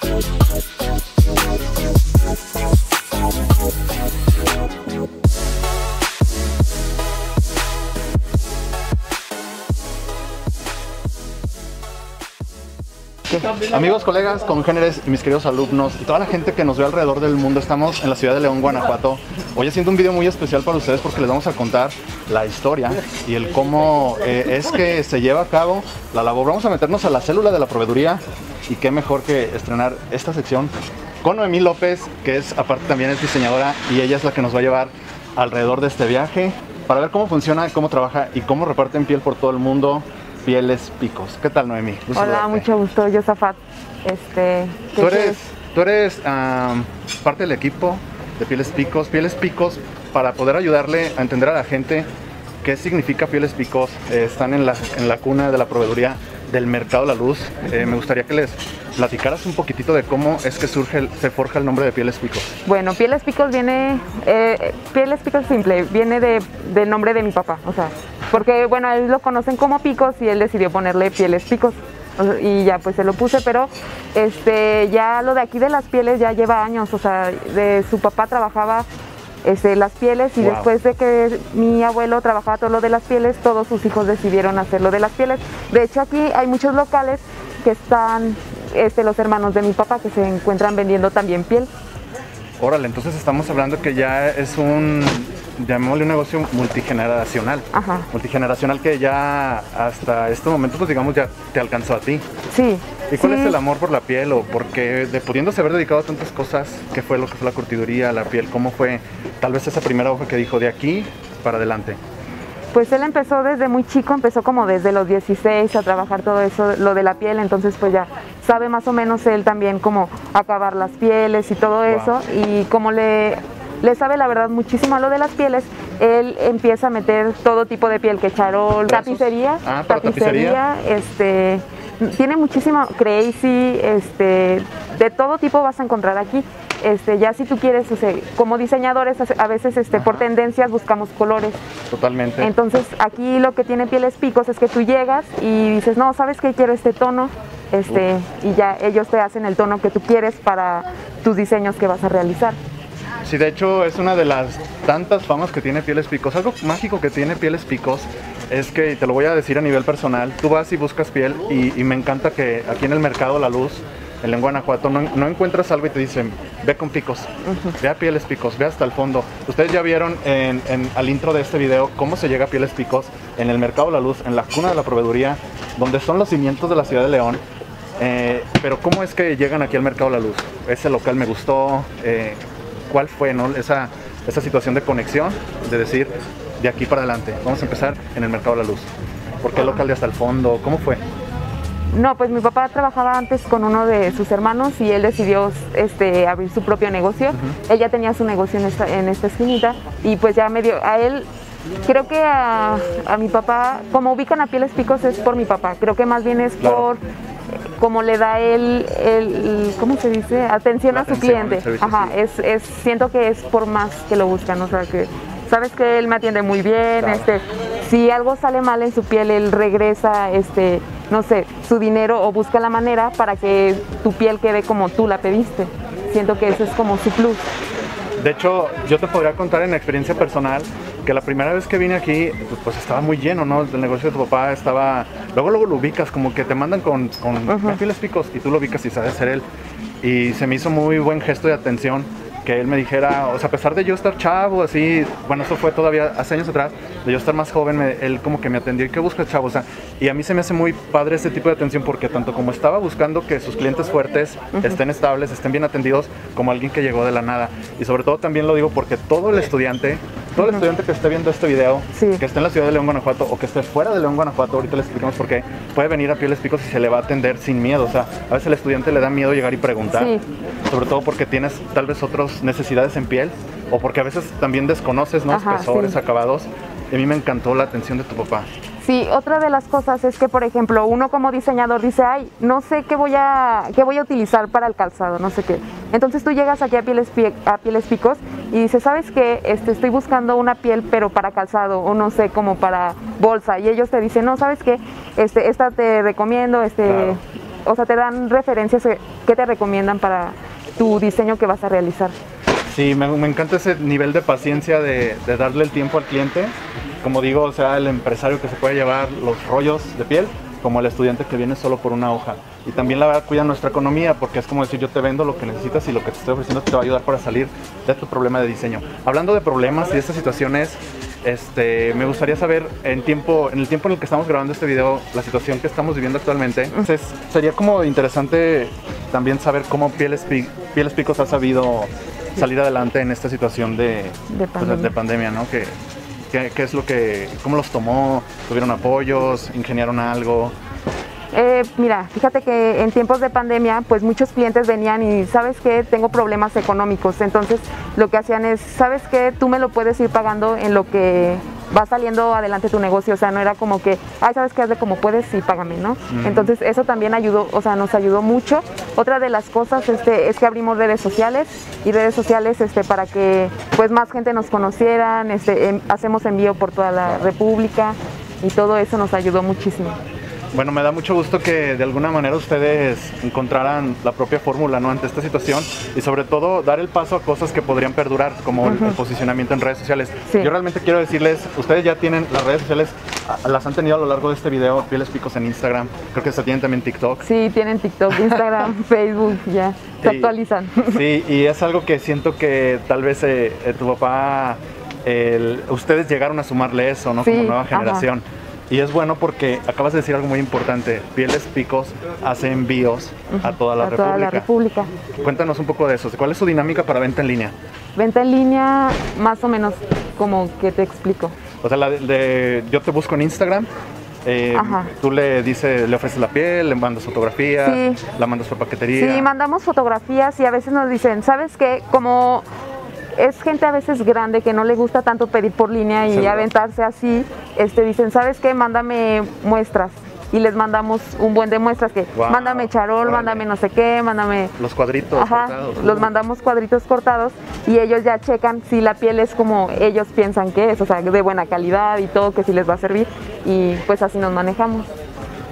Thank Amigos, colegas, congéneres y mis queridos alumnos y toda la gente que nos ve alrededor del mundo, estamos en la ciudad de León, Guanajuato. Hoy haciendo un video muy especial para ustedes porque les vamos a contar la historia y el cómo eh, es que se lleva a cabo la labor. Vamos a meternos a la célula de la proveeduría y qué mejor que estrenar esta sección con Noemí López, que es aparte también es diseñadora y ella es la que nos va a llevar alrededor de este viaje para ver cómo funciona, cómo trabaja y cómo reparten piel por todo el mundo Pieles Picos. ¿Qué tal, Noemí? Hola, mucho gusto, Yosafat. Este, tú eres, tú eres parte del equipo de Pieles Picos. Pieles Picos, para poder ayudarle a entender a la gente qué significa Pieles Picos, eh, están en la, en la cuna de la proveeduría del mercado La Luz. Eh, me gustaría que les platicaras un poquitito de cómo es que surge, se forja el nombre de Pieles Picos. Bueno, Pieles Picos viene, eh, Pieles Picos simple, viene de, del nombre de mi papá, o sea, porque bueno, él lo conocen como Picos y él decidió ponerle Pieles Picos y ya pues se lo puse, pero este ya lo de aquí de las pieles ya lleva años, o sea, de su papá trabajaba este, las pieles y después de que mi abuelo trabajaba todo lo de las pieles, todos sus hijos decidieron hacer lo de las pieles. De hecho aquí hay muchos locales que están este, los hermanos de mi papá que se encuentran vendiendo también piel. Órale, entonces estamos hablando que ya es un, llamémosle un negocio multigeneracional. Ajá. Multigeneracional que ya hasta este momento, pues digamos, ya te alcanzó a ti. Sí. ¿Y cuál es el amor por la piel o porque de, pudiéndose haber dedicado a tantas cosas, qué fue lo que fue la curtiduría, la piel, cómo fue tal vez esa primera hoja que dijo de aquí para adelante? Pues él empezó desde muy chico, empezó como desde los 16 a trabajar todo eso, lo de la piel, entonces pues ya sabe más o menos él también cómo acabar las pieles y todo eso y como le, le sabe la verdad muchísimo a lo de las pieles, él empieza a meter todo tipo de piel, que charol, tapicería, ah, tapicería, este tiene muchísimo crazy, este, de todo tipo vas a encontrar aquí. Este, ya si tú quieres, como diseñadores, a veces este, por tendencias buscamos colores. Totalmente. Entonces aquí lo que tiene pieles picos es que tú llegas y dices, no, ¿sabes qué? Quiero este tono. Este, y ya ellos te hacen el tono que tú quieres para tus diseños que vas a realizar. Sí, de hecho es una de las tantas famas que tiene Pieles Picos. Algo mágico que tiene Pieles Picos es que, te lo voy a decir a nivel personal, tú vas y buscas piel y, me encanta que aquí en el mercado La Luz, en Guanajuato, no, encuentras algo y te dicen, ve con picos, ve a Pieles Picos, ve hasta el fondo. Ustedes ya vieron en, al intro de este video cómo se llega a Pieles Picos en el mercado La Luz, en la cuna de la proveeduría, donde son los cimientos de la ciudad de León. Eh, pero ¿cómo es que llegan aquí al mercado La Luz? Ese local me gustó, eh, cuál fue ¿no? esa, esa situación de conexión, de decir, de aquí para adelante, vamos a empezar en el mercado de la luz. ¿Por qué local de hasta el fondo? ¿Cómo fue? No, pues mi papá trabajaba antes con uno de sus hermanos y él decidió este, abrir su propio negocio. Él ya tenía su negocio en esta, en esta esquinita y pues ya me dio, a él creo que a, mi papá, como ubican a Pieles Picos es por mi papá, creo que más bien es por como le da él, el, ¿cómo se dice? Atención a su cliente. Ajá, es, es, siento que es por más que lo buscan, o sea que sabes que él me atiende muy bien, este, si algo sale mal en su piel, él regresa, este, no sé, su dinero o busca la manera para que tu piel quede como tú la pediste. Siento que eso es como su plus. De hecho, yo te podría contar en experiencia personal que la primera vez que vine aquí, pues, estaba muy lleno, ¿no? El negocio de tu papá estaba... Luego, luego lo ubicas, como que te mandan con, con perfiles picos y tú lo ubicas y sabes ser él. Y se me hizo muy buen gesto de atención que él me dijera, o sea, a pesar de yo estar chavo, así, bueno, eso fue todavía hace años atrás, de yo estar más joven, él como que me atendió, ¿y qué buscas, chavo? O sea, y a mí se me hace muy padre ese tipo de atención porque tanto como estaba buscando que sus clientes fuertes estén estables, estén bien atendidos, como alguien que llegó de la nada. Y sobre todo también lo digo porque todo el estudiante, todo el estudiante que esté viendo este video, que esté en la ciudad de León, Guanajuato, o que esté fuera de León, Guanajuato, ahorita le explicamos por qué, puede venir a Pieles Picos y se le va a atender sin miedo. O sea, a veces el estudiante le da miedo llegar y preguntar, sobre todo porque tienes tal vez otras necesidades en piel, o porque a veces también desconoces, ¿no? Espesores, acabados. Y a mí me encantó la atención de tu papá. Sí, otra de las cosas es que, por ejemplo, uno como diseñador dice, ay, no sé qué voy a, qué voy a utilizar para el calzado, no sé qué. Entonces tú llegas aquí a Pieles, a pieles Picos y dices, ¿sabes qué? Este, estoy buscando una piel, pero para calzado, o no sé, como para bolsa. Y ellos te dicen, no, ¿sabes qué? Este, esta te recomiendo, este, o sea, te dan referencias que te recomiendan para tu diseño que vas a realizar. Sí, me, encanta ese nivel de paciencia de, de, darle el tiempo al cliente. Como digo, sea, el empresario que se puede llevar los rollos de piel, como el estudiante que viene solo por una hoja. Y también la verdad cuida nuestra economía, porque es como decir, yo te vendo lo que necesitas y lo que te estoy ofreciendo te va a ayudar para salir de tu problema de diseño. Hablando de problemas y de estas situaciones, este, me gustaría saber en tiempo, en el tiempo en el que estamos grabando este video, la situación que estamos viviendo actualmente. Entonces, sería como interesante también saber cómo Pieles, Pieles Picos ha sabido salir adelante en esta situación de, de pues, pandemia, ¿no? Que, ¿Qué, es lo que, cómo los tomó? ¿Tuvieron apoyos? ¿Ingeniaron algo? Eh, mira, fíjate que en tiempos de pandemia, pues muchos clientes venían y, ¿sabes qué? Tengo problemas económicos. Entonces, lo que hacían es, ¿sabes qué? Tú me lo puedes ir pagando en lo que va saliendo adelante tu negocio, o sea, no era como que, ay, sabes qué, hazle como puedes y págame, ¿no? Entonces eso también ayudó, o sea, nos ayudó mucho. Otra de las cosas este, es que abrimos redes sociales y redes sociales este, para que pues más gente nos conocieran, este, em, hacemos envío por toda la República y todo eso nos ayudó muchísimo. Bueno, me da mucho gusto que de alguna manera ustedes encontraran la propia fórmula ¿no? ante esta situación y sobre todo dar el paso a cosas que podrían perdurar, como el, posicionamiento en redes sociales. Yo realmente quiero decirles, ustedes ya tienen las redes sociales, las han tenido a lo largo de este video, Pieles Picos en Instagram, creo que se tienen también TikTok. Sí, tienen TikTok, Instagram, Facebook, ya, se actualizan. Sí, y es algo que siento que tal vez eh, eh, tu papá, ustedes llegaron a sumarle eso, ¿no? como nueva generación. Y es bueno porque acabas de decir algo muy importante. Pieles Picos hace envíos a toda la, República. la República. Cuéntanos un poco de eso. ¿Cuál es su dinámica para venta en línea? Venta en línea, más o menos, como que te explico. O sea, la de, yo te busco en Instagram. Eh, tú le dices, le ofreces la piel, le mandas fotografías, la mandas por paquetería. Sí, mandamos fotografías y a veces nos dicen, ¿sabes qué? Como es gente a veces grande que no le gusta tanto pedir por línea y aventarse así, este, dicen, ¿sabes qué? Mándame muestras y les mandamos un buen de muestras que mándame charol, mándame no sé qué, mándame los cuadritos cortados. Los mandamos cuadritos cortados y ellos ya checan si la piel es como ellos piensan que es, o sea, de buena calidad y todo que si les va a servir y pues así nos manejamos.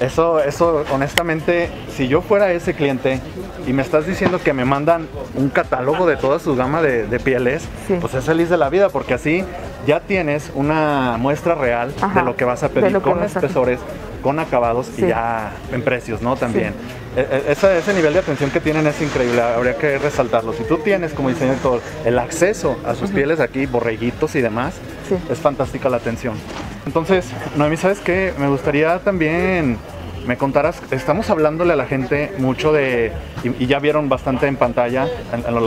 Eso, eso, honestamente, si yo fuera ese cliente y me estás diciendo que me mandan un catálogo de toda su gama de, pieles, pues es feliz de la vida, porque así ya tienes una muestra real de lo que vas a pedir con espesores, con acabados y ya en precios, ¿no? También. E, e, ese, ese, nivel de atención que tienen es increíble, habría que resaltarlo. Si tú tienes como diseñador el acceso a sus pieles aquí, borreguitos y demás, es fantástica la atención. Entonces, Noemí, ¿sabes qué? Me gustaría también me contarás, estamos hablándole a la gente mucho de, y, ya vieron bastante en pantalla a, lo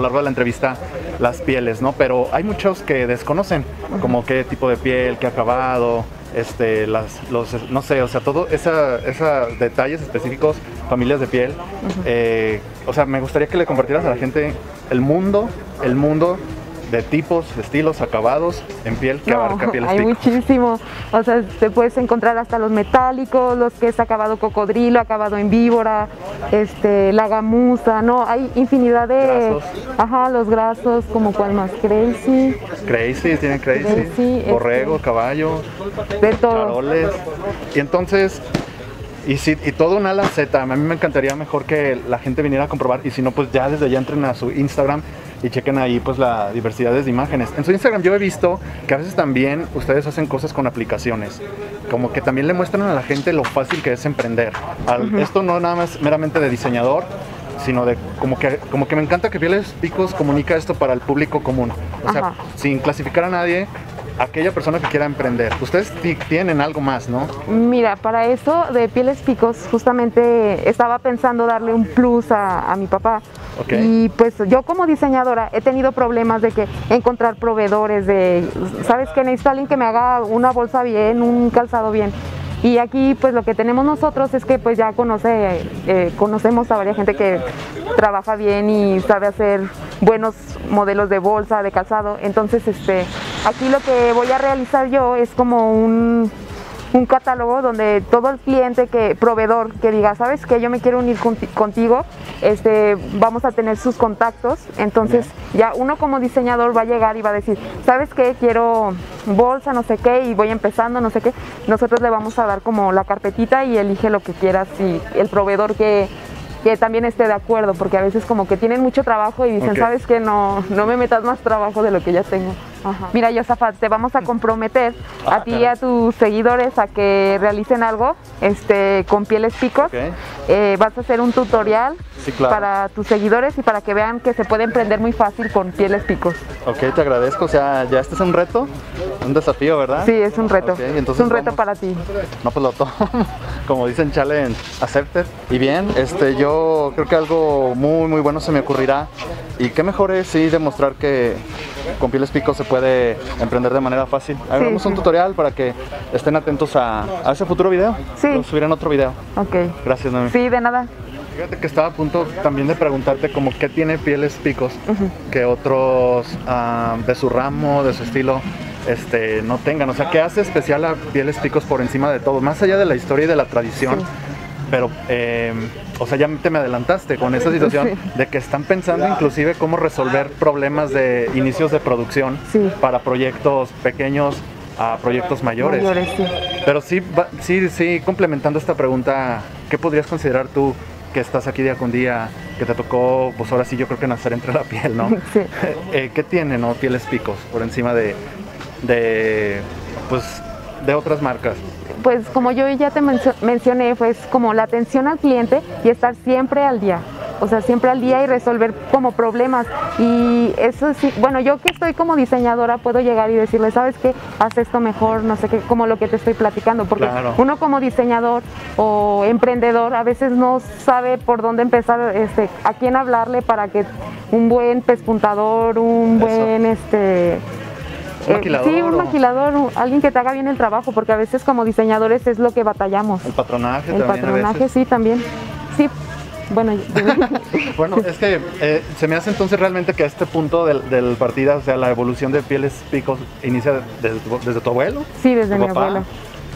largo, de la entrevista, las pieles, ¿no? Pero hay muchos que desconocen, como qué tipo de piel, qué acabado, este, las, los, no sé, o sea, todo esos detalles específicos, familias de piel. Eh, o sea, me gustaría que le compartieras a la gente el mundo, el mundo de tipos, estilos, acabados en piel que abarca piel Hay muchísimo. O sea, te puedes encontrar hasta los metálicos, los que es acabado cocodrilo, acabado en víbora, este, la gamuza, no, hay infinidad de. Ajá, los grasos, como cuál más, crazy. Crazy, tienen crazy. borrego, este, caballo. De todo. Charoles. Y entonces, y, si, y todo una lanceta. A mí me encantaría mejor que la gente viniera a comprobar. Y si no, pues ya desde ya entren a su Instagram y chequen ahí pues la diversidad de imágenes. En su Instagram yo he visto que a veces también ustedes hacen cosas con aplicaciones, como que también le muestran a la gente lo fácil que es emprender. Esto no nada más meramente de diseñador, sino de como que como que me encanta que Pieles Picos comunica esto para el público común. O sea, sin clasificar a nadie, aquella persona que quiera emprender. Ustedes tienen algo más, ¿no? Mira, para eso de Pieles Picos, justamente estaba pensando darle un plus a, mi papá. Y pues yo como diseñadora he tenido problemas de que encontrar proveedores de, ¿sabes qué? Necesito alguien que me haga una bolsa bien, un calzado bien. Y aquí pues lo que tenemos nosotros es que pues ya conoce, eh, conocemos a varias gente que trabaja bien y sabe hacer buenos modelos de bolsa, de calzado. Entonces este, aquí lo que voy a realizar yo es como un un catálogo donde todo el cliente que proveedor que diga, sabes que yo me quiero unir contigo, este, vamos a tener sus contactos. Entonces ya uno como diseñador va a llegar y va a decir, sabes que quiero bolsa, no sé qué, y voy empezando, no sé qué. Nosotros le vamos a dar como la carpetita y elige lo que quieras y el proveedor que que también esté de acuerdo, porque a veces como que tienen mucho trabajo y dicen, sabes que no, no me metas más trabajo de lo que ya tengo. Mira, Yosafa, te vamos a comprometer a ah, ti y a tus seguidores a que realicen algo este, con pieles picos. Eh, vas a hacer un tutorial para tus seguidores y para que vean que se puede emprender muy fácil con pieles picos. Ok, te agradezco. O sea, ya este es un reto, un desafío, ¿verdad? Sí, es un reto. es un reto para ti. No, pues lo tomo. Como dicen, challenge accepted. Y bien, este, yo creo que algo muy, muy bueno se me ocurrirá. Y qué mejor es sí demostrar que con pieles picos se puede emprender de manera fácil. Hagamos un tutorial para que estén atentos a, ese futuro video. Sí. Lo subirán otro video. Ok. Gracias, Noemi. Sí, de nada. Fíjate que estaba a punto también de preguntarte como qué tiene pieles picos que otros ah, de su ramo, de su estilo, este, no tengan. O sea, ¿qué hace especial a pieles picos por encima de todo? Más allá de la historia y de la tradición. Pero, eh, o sea, ya te me adelantaste con esa situación de que están pensando inclusive cómo resolver problemas de inicios de producción para proyectos pequeños a proyectos mayores. Pero sí, sí, sí, complementando esta pregunta, ¿qué podrías considerar tú que estás aquí día con día, que te tocó, pues ahora sí yo creo que nacer entre la piel, ¿no? Sí. Eh, ¿Qué tiene, no? Pieles picos por encima de, de, pues, de otras marcas pues como yo ya te mencioné, pues como la atención al cliente y estar siempre al día. O sea, siempre al día y resolver como problemas. Y eso sí, bueno, yo que estoy como diseñadora puedo llegar y decirle, ¿sabes qué? Haz esto mejor, no sé qué, como lo que te estoy platicando. Porque uno como diseñador o emprendedor a veces no sabe por dónde empezar, este, a quién hablarle para que un buen pespuntador, un buen este eh, sí, un maquilador, alguien que te haga bien el trabajo, porque a veces como diseñadores es lo que batallamos. El patronaje el también. El patronaje, sí, también. Sí, bueno, bueno, es que eh, se me hace entonces realmente que a este punto del, del partida, o sea, la evolución de pieles picos inicia desde, tu abuelo. Sí, desde mi abuelo.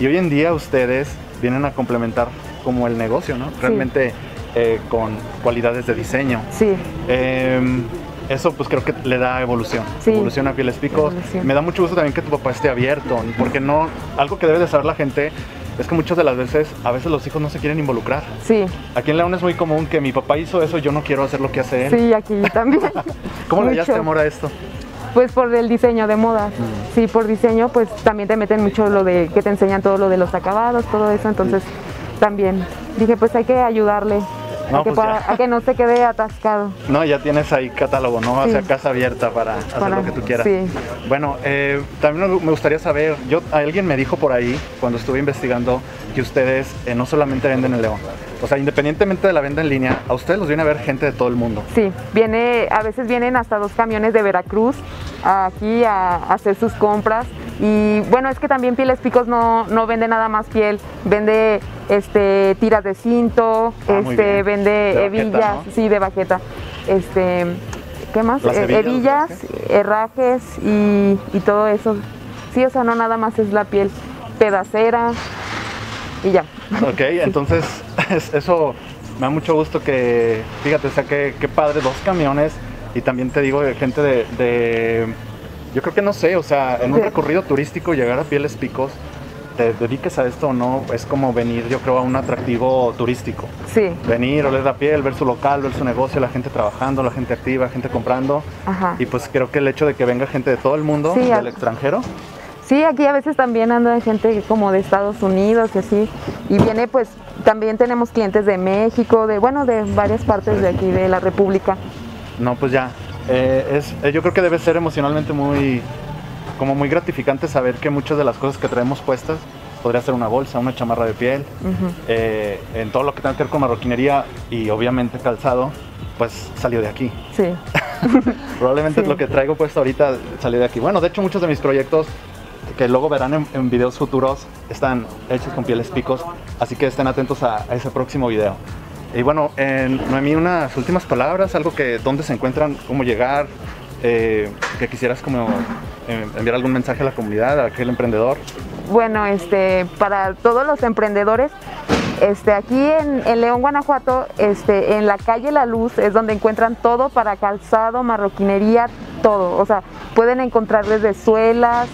Y hoy en día ustedes vienen a complementar como el negocio, ¿no? Realmente eh, con cualidades de diseño. Sí. Em, eso pues creo que le da evolución, evolución a Pieles Picos. Me da mucho gusto también que tu papá esté abierto, porque no, algo que debe de saber la gente es que muchas de las veces, a veces los hijos no se quieren involucrar. Sí. Aquí en León es muy común que mi papá hizo eso, yo no quiero hacer lo que hace él. Sí, aquí también. ¿Cómo le hallaste amor a esto? Pues por el diseño de moda. Mm. Sí, por diseño, pues también te meten mucho lo de que te enseñan todo lo de los acabados, todo eso, entonces también dije, pues hay que ayudarle pues a, que no se quede atascado. No, ya tienes ahí catálogo, ¿no? O sea, casa abierta para, hacer lo que tú quieras. Sí. Bueno, eh, también me gustaría saber, yo alguien me dijo por ahí, cuando estuve investigando, que ustedes eh, no solamente venden en León. O sea, independientemente de la venta en línea, a ustedes los viene a ver gente de todo el mundo. Sí, viene, a veces vienen hasta dos camiones de Veracruz aquí a hacer sus compras. Y bueno, es que también Pieles Picos no, no vende nada más piel, vende este tiras de cinto, ah, este vende hebillas, sí, de baqueta. Este, ¿qué más? Eh, hebillas, herrajes y, y todo eso. Sí, o sea, no nada más es la piel pedacera y ya. Ok, entonces eso me da mucho gusto que, fíjate, o sea, qué, padre, dos camiones y también te digo, gente de yo creo que no sé, o sea, en un recorrido turístico llegar a Pieles Picos, te dediques a esto o no, es como venir, yo creo, a un atractivo turístico. Sí. Venir, oler la piel, ver su local, ver su negocio, la gente trabajando, la gente activa, gente comprando. Ajá. Y pues creo que el hecho de que venga gente de todo el mundo, del extranjero. Sí, aquí a veces también anda gente como de Estados Unidos y así. Y viene pues, también tenemos clientes de México, de bueno, de varias partes de aquí, de la República. No, pues ya, eh, es, eh, yo creo que debe ser emocionalmente muy, como muy gratificante saber que muchas de las cosas que traemos puestas podría ser una bolsa, una chamarra de piel, eh, en todo lo que tenga que ver con marroquinería y obviamente calzado, pues salió de aquí. Sí. Probablemente lo que traigo puesto ahorita salió de aquí. Bueno, de hecho muchos de mis proyectos que luego verán en, videos futuros están hechos con pieles picos, así que estén atentos a ese próximo video. Y bueno, en Noemí, unas últimas palabras, algo que, dónde se encuentran, cómo llegar, eh, que quisieras como eh, enviar algún mensaje a la comunidad, a aquel emprendedor. bueno, este, para todos los emprendedores, este, aquí en, en, León, Guanajuato, este, en la calle La Luz es donde encuentran todo para calzado, marroquinería, todo. O sea, pueden encontrar desde suelas,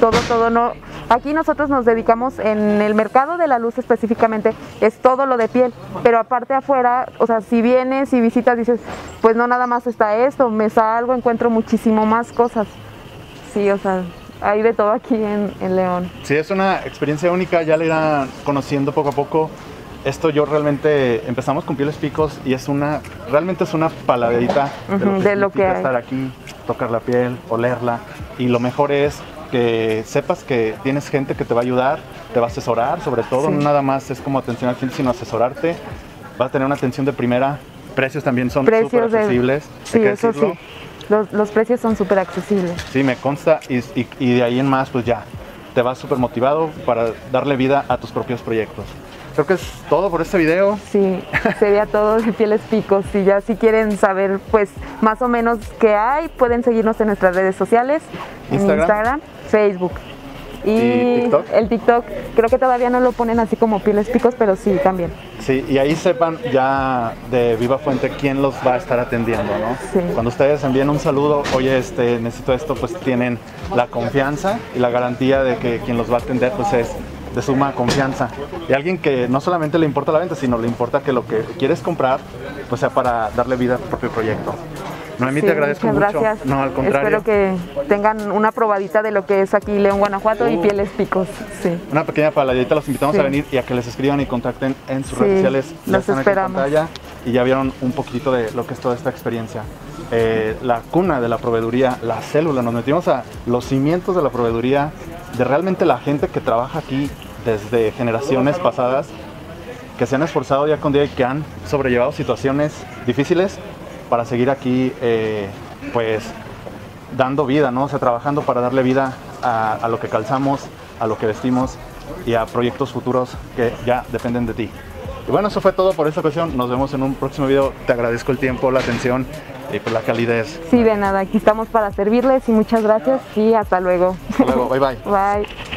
todo, todo. No, aquí nosotros nos dedicamos en el mercado de la luz específicamente, es todo lo de piel. Pero aparte afuera, o sea, si vienes y visitas, dices, pues no nada más está esto, me salgo, encuentro muchísimo más cosas. Sí, o sea, hay de todo aquí en, en, León. Sí, es una experiencia única, ya la irán conociendo poco a poco. Esto yo realmente empezamos con pieles picos y es una, realmente es una paladita uh -huh, de lo que, de lo que estar aquí, tocar la piel, olerla y lo mejor es que sepas que tienes gente que te va a ayudar, te va a asesorar, sobre todo, sí. no nada más es como atención al cliente, sino asesorarte. Va a tener una atención de primera, precios también son súper accesibles. Sí, eso sí. Los, los, precios son súper accesibles. Sí, me consta y, y, y, de ahí en más, pues ya, te vas súper motivado para darle vida a tus propios proyectos. Creo que es todo por este video. Sí, sería todo de Pieles Picos. Y ya si quieren saber, pues, más o menos qué hay, pueden seguirnos en nuestras redes sociales, Instagram, en Instagram Facebook. Y, ¿Y TikTok? el TikTok, creo que todavía no lo ponen así como Pieles Picos, pero sí, también. Sí, y ahí sepan ya de viva fuente quién los va a estar atendiendo, ¿no? Sí. Cuando ustedes envíen un saludo, oye, este, necesito esto, pues tienen la confianza y la garantía de que quien los va a atender, pues es de suma confianza. Y alguien que no solamente le importa la venta, sino le importa que lo que quieres comprar, pues sea para darle vida a tu propio proyecto. Noemí, Sí, te agradezco muchas mucho. gracias. No, al contrario. Espero que tengan una probadita de lo que es aquí León, Guanajuato y Uh. Pieles Picos. Sí. Una pequeña paladita, los invitamos Sí. a venir y a que les escriban y contacten en sus redes sociales. Los están aquí en esperamos. pantalla y ya vieron un poquitito de lo que es toda esta experiencia. Eh, la cuna de la proveeduría, la célula, nos metimos a los cimientos de la proveeduría, de realmente la gente que trabaja aquí desde generaciones pasadas, que se han esforzado día con día y que han sobrellevado situaciones difíciles para seguir aquí, eh, pues dando vida, ¿no? O sea, trabajando para darle vida a, a lo que calzamos, a lo que vestimos y a proyectos futuros que ya dependen de ti. Y bueno, eso fue todo por esta ocasión. Nos vemos en un próximo video. Te agradezco el tiempo, la atención y por la calidez. Sí, de nada, aquí estamos para servirles y muchas gracias y hasta luego. Hasta luego. Bye bye. Bye.